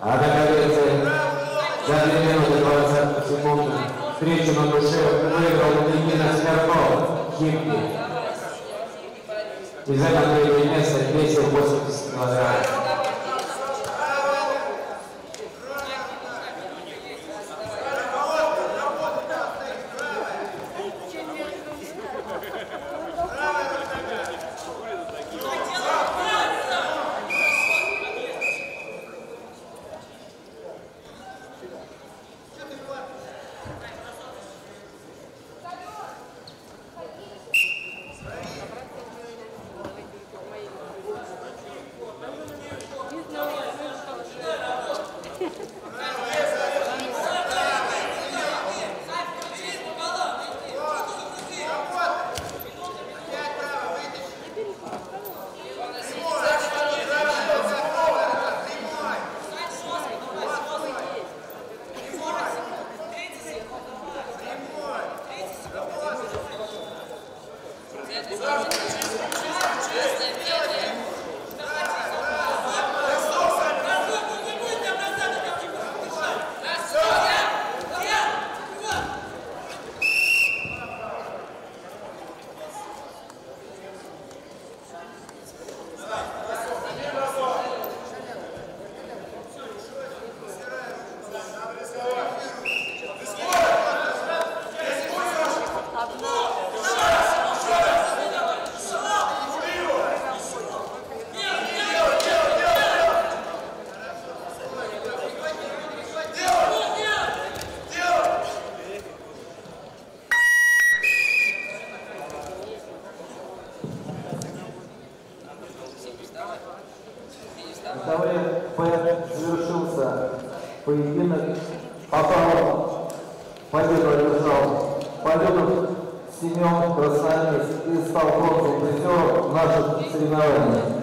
А доказывается, за 2 минуты 20 секунд встречу на душе выиграл Никита Смирнов, Химки. И занял третье место, весил 80 килограмм. Италия П завершился поединок. Попал победу одержал Полетов Семен Красавец и стал бронзовым призером наших соревнований.